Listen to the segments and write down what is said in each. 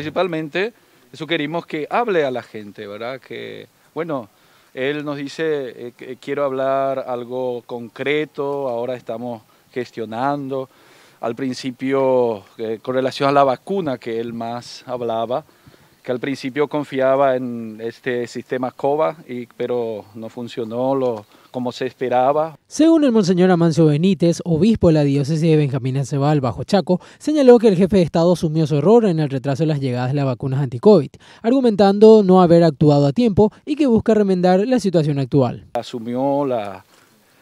Principalmente sugerimos que hable a la gente, ¿verdad? Que, bueno, él nos dice, eh, quiero hablar algo concreto, ahora estamos gestionando. Al principio, eh, con relación a la vacuna que él más hablaba, que al principio confiaba en este sistema COVA, y, pero no funcionó lo, como se esperaba. Según el monseñor Amancio Benítez, obispo de la diócesis de Benjamín Acebal, Bajo Chaco, señaló que el jefe de Estado asumió su error en el retraso de las llegadas de las vacunas anti-COVID, argumentando no haber actuado a tiempo y que busca remendar la situación actual. Asumió la,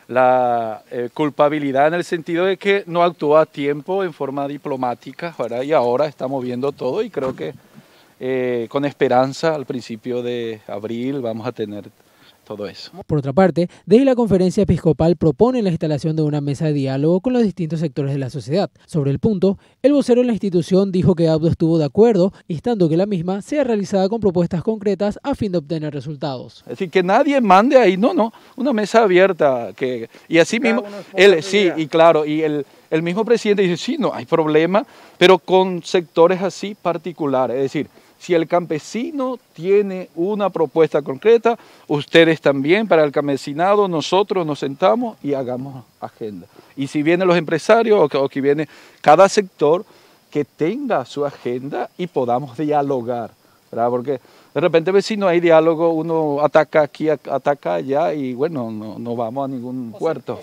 la eh, culpabilidad en el sentido de que no actuó a tiempo en forma diplomática, ¿verdad? y ahora estamos viendo todo y creo que eh, con esperanza al principio de abril vamos a tener todo eso. Por otra parte, desde la conferencia episcopal propone la instalación de una mesa de diálogo con los distintos sectores de la sociedad. Sobre el punto, el vocero de la institución dijo que Abdo estuvo de acuerdo, instando que la misma sea realizada con propuestas concretas a fin de obtener resultados. Es decir, que nadie mande ahí, no, no, una mesa abierta. Que, y así mismo, él, sí, y claro, y el, el mismo presidente dice, sí, no hay problema, pero con sectores así particulares, es decir, si el campesino tiene una propuesta concreta, ustedes también para el campesinado, nosotros nos sentamos y hagamos agenda. Y si vienen los empresarios o que viene cada sector, que tenga su agenda y podamos dialogar, ¿verdad? Porque de repente, pues, si no hay diálogo, uno ataca aquí, ataca allá y bueno, no, no vamos a ningún puerto.